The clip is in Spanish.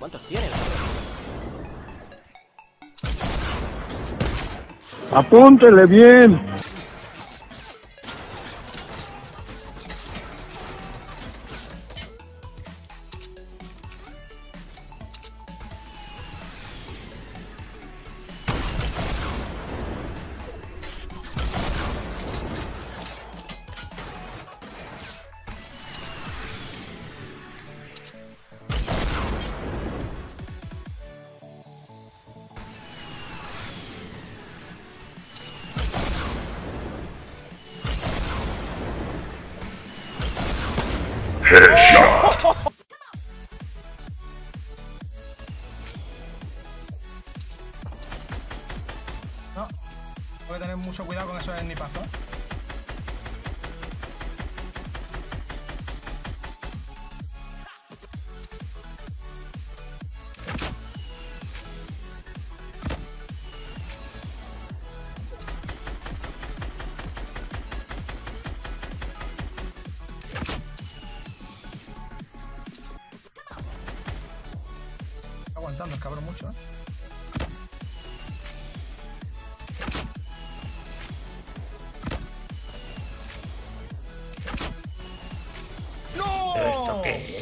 ¿Cuántos tienes? Apúntele bien. No. Tengo que tener mucho cuidado con esos snipazos. Está aguantando cabrón mucho. ¿eh? ¡No! ¿Esto qué